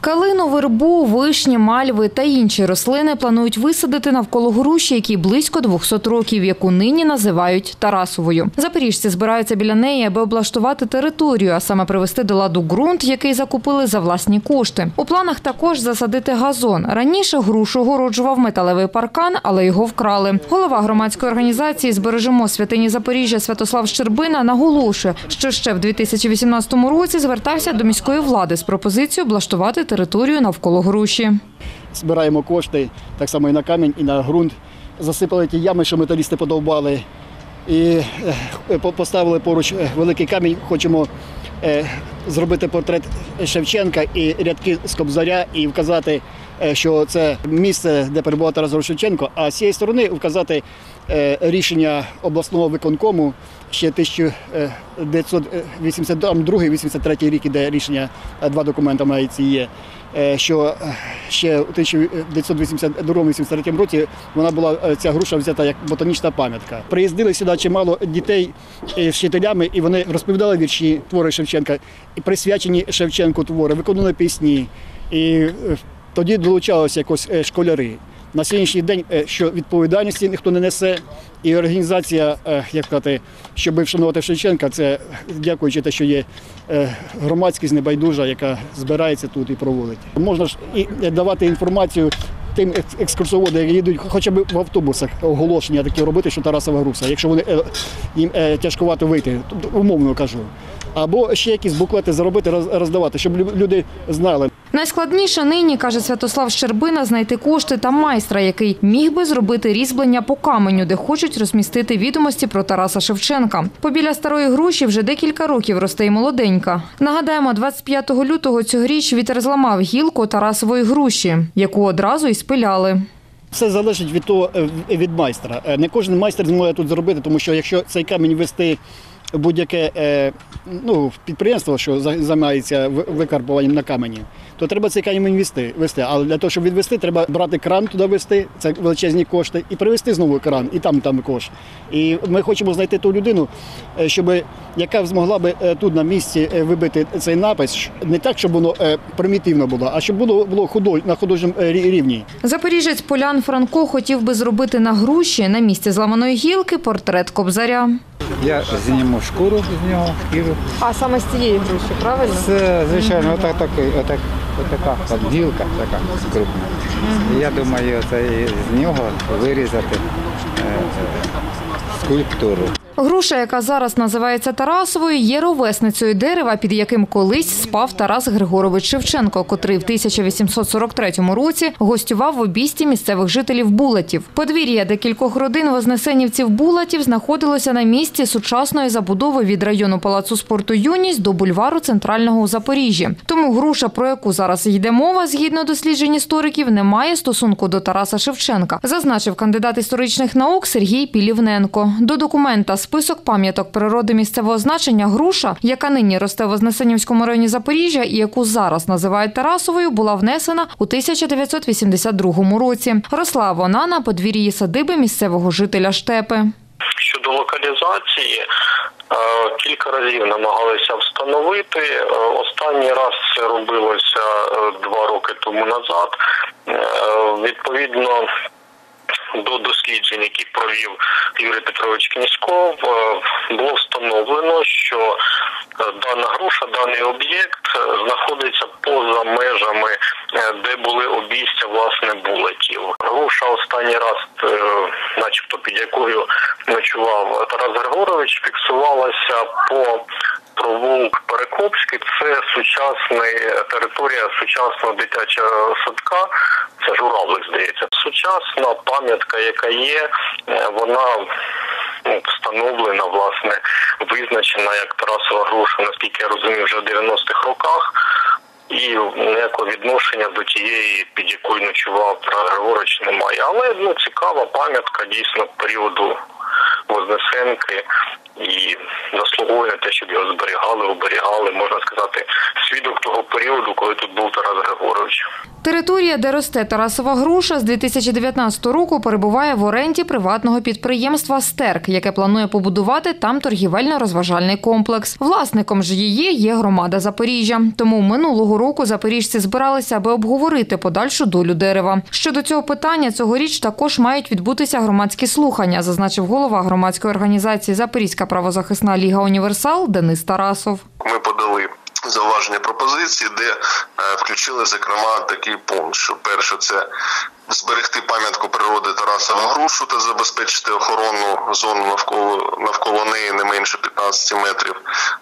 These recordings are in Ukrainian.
Калину, вербу, вишні, мальви та інші рослини планують висадити навколо груші, якій близько 200 років, яку нині називають Тарасовою. Запоріжці збираються біля неї, аби облаштувати територію, а саме привести до ладу ґрунт, який закупили за власні кошти. У планах також засадити газон. Раніше грушу огороджував металевий паркан, але його вкрали. Голова громадської організації Збережемо святині Запоріжжя Святослав Щербина наголошує, що ще в 2018 році звертався до міської влади з пропозицією облаштувати територію навколо груші. збираємо кошти так само і на камінь, і на ґрунт. Засипали ті ями, що металісти подовбали. І е, по- поставили поруч е, великий камінь. Хочемо е, зробити портрет Шевченка і рядки з Кобзаря і вказати, е, що це місце, де перебував Тарас Шевченко, а з цієї сторони вказати е, рішення обласного виконкому ще 1982-83 рік, іде рішення, е, два документи мають ці є. е, Що е, ще у 1982-83 році вона була е, ця груша взята як ботанічна пам'ятка. Приїздили сюди чимало дітей е, з вчителями, і вони розповідали вірші твори Шевченка, присвячені Шевченку твори, виконували пісні. І е, тоді долучалися якось е, школяри. На сьогоднішній день е, що відповідальності ніхто не несе, і організація, як сказати, щоб вшанувати Шевченка, це дякуючи те, що є громадськість небайдужа, яка збирається тут і проводить. Можна ж і давати інформацію тим екс- екскурсоводам, які їдуть хоча б в автобусах оголошення такі робити, що Тарасова груса, якщо вони їм тяжкувато вийти, тобто, умовно кажу. Або ще якісь буклети зробити, роз- роздавати, щоб лю- люди знали. Найскладніше нині, каже Святослав Щербина, знайти кошти та майстра, який міг би зробити різьблення по каменю, де хочуть розмістити відомості про Тараса Шевченка. Побіля старої груші вже декілька років росте й молоденька. Нагадаємо, 25 лютого цьогоріч вітер зламав гілку Тарасової груші, яку одразу й спиляли. Все залежить від того е, від майстра. Е, Не кожен майстер зможе тут зробити, тому що якщо цей камінь вести будь-яке е, ну, підприємство, що займається ви- викарбуванням на камені, то треба цей камінь вести. вести. Але для того, щоб відвести, треба брати кран туди вести, це величезні кошти, і привезти знову кран, і там там також. І ми хочемо знайти ту людину, е, щоб, яка змогла би е, тут на місці е, вибити цей напис, не так, щоб воно примітивно було, а щоб було, було худо, на художньому рівні. Запоріжець Полян Франко хотів би зробити на груші на місці зламаної гілки портрет Кобзаря. Я зніму шкуру з нього, шкіру. А саме з цієї груші, правильно? Це, звичайно, отак, такий, отак, отака подгілка гілка така крупна. Я думаю, це з нього вирізати е, е, скульптуру. Груша, яка зараз називається Тарасовою, є ровесницею дерева, під яким колись спав Тарас Григорович Шевченко, котрий в 1843 році гостював в обійсті місцевих жителів Булатів. Подвір'я декількох родин вознесенівців Булатів знаходилося на місці сучасної забудови від району палацу спорту Юність до бульвару центрального у Запоріжжі. Тому груша, про яку зараз йде мова, згідно досліджень істориків, не має стосунку до Тараса Шевченка, зазначив кандидат історичних наук Сергій Пілівненко. До документа список пам'яток природи місцевого значення груша, яка нині росте в Вознесенівському районі Запоріжжя і яку зараз називають Тарасовою, була внесена у 1982 році. Росла вона на подвір'ї садиби місцевого жителя Штепи. Щодо локалізації, е, кілька разів намагалися встановити. Е, Останній раз це робилося е, два роки тому назад. Відповідно. До досліджень, які провів Юрій Петрович Князьков, е, було встановлено, що е, дана груша, даний об'єкт е, знаходиться поза межами, де були обійстя власне булетів. Груша останній раз, начебто під якою ночував Тарас Григорович, фіксувалася по провулок Перекопський. Це сучасний територія сучасного дитячого садка. Це журавлик, здається. Сучасна пам'ятка, яка є, е, вона ну, встановлена, власне, визначена як Тарасова груша, наскільки я розумію, вже в 90-х роках. І ніякого відношення до тієї, під якою ночував Тарас Григорович, немає. Але ну цікава пам'ятка дійсно періоду Вознесенки. І заслуговує те, щоб його зберігали, оберігали, можна сказати, свідок того періоду, коли тут був Тарас Григорович. Територія, де росте Тарасова груша, з 2019 року перебуває в оренді приватного підприємства «Стерк», яке планує побудувати там торгівельно-розважальний комплекс. Власником ж її є громада Запоріжжя. Тому минулого року запоріжці збиралися, аби обговорити подальшу долю дерева. Щодо цього питання, цьогоріч також мають відбутися громадські слухання, зазначив голова громадської організації Запорізька правозахисна ліга Універсал Денис Тарасов. ми подали зауваження пропозиції, де е, включили зокрема такий пункт, що перше це зберегти пам'ятку природи Тарасова грушу та забезпечити охоронну зону навколо навколо неї не менше 15 метрів.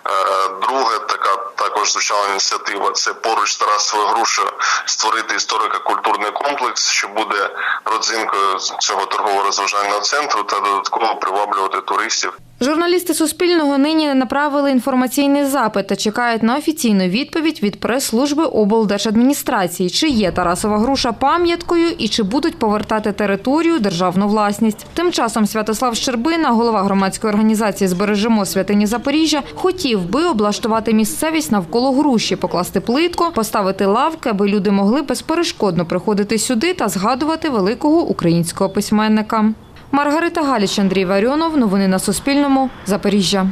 Е, Друге, така також звучала ініціатива. Це поруч з Тарасовою грушею створити історико-культурний комплекс, що буде родзинкою цього торгово-розважального центру та додатково приваблювати туристів Журналісти Суспільного нині направили інформаційний запит та чекають на офіційну відповідь від прес-служби облдержадміністрації, чи є Тарасова груша пам'яткою і чи будуть повертати територію державну власність. Тим часом Святослав Щербина, голова громадської організації Збережемо святині Запоріжжя, хотів би облаштувати місцевість навколо груші, покласти плитку, поставити лавки, аби люди могли безперешкодно приходити сюди та згадувати великого українського письменника. Маргарита Галіч, Андрій Варіонов. Новини на Суспільному. Запоріжжя.